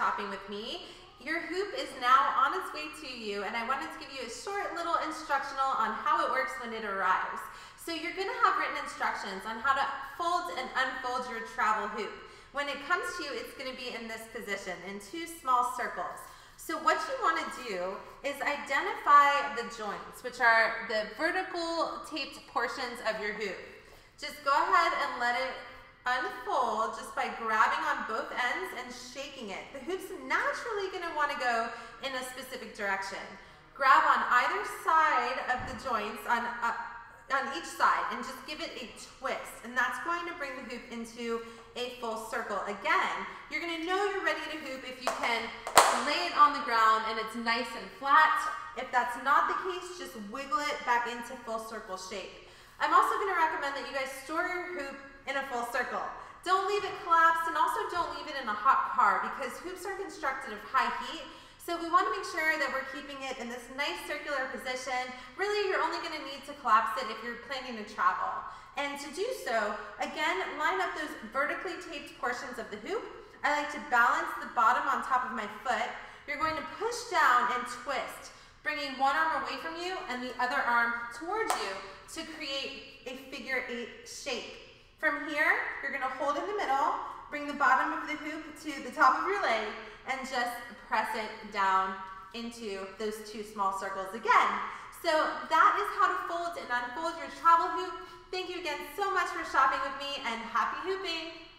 shopping with me. Your hoop is now on its way to you and I wanted to give you a short little instructional on how it works when it arrives. So you're gonna have written instructions on how to fold and unfold your travel hoop. When it comes to you, it's gonna be in this position, in two small circles. So what you wanna do is identify the joints, which are the vertical taped portions of your hoop. Just go ahead and let it unfold just by grabbing on both ends and shaking it. The hoop's naturally gonna wanna go in a specific direction. Grab on either side of the joints on, uh, on each side and just give it a twist. And that's going to bring the hoop into a full circle. Again, you're gonna know you're ready to hoop if you can lay it on the ground and it's nice and flat. If that's not the case, just wiggle it back into full circle shape. I'm also gonna recommend that you guys store your hoop in a full circle. Don't leave it collapsed and also don't leave it in a hot car because hoops are constructed of high heat so we want to make sure that we're keeping it in this nice circular position. Really, you're only going to need to collapse it if you're planning to travel. And to do so, again, line up those vertically taped portions of the hoop. I like to balance the bottom on top of my foot. You're going to push down and twist, one arm away from you and the other arm towards you to create a figure eight shape. From here, you're gonna hold in the middle, bring the bottom of the hoop to the top of your leg, and just press it down into those two small circles again. So that is how to fold and unfold your travel hoop. Thank you again so much for shopping with me and happy hooping.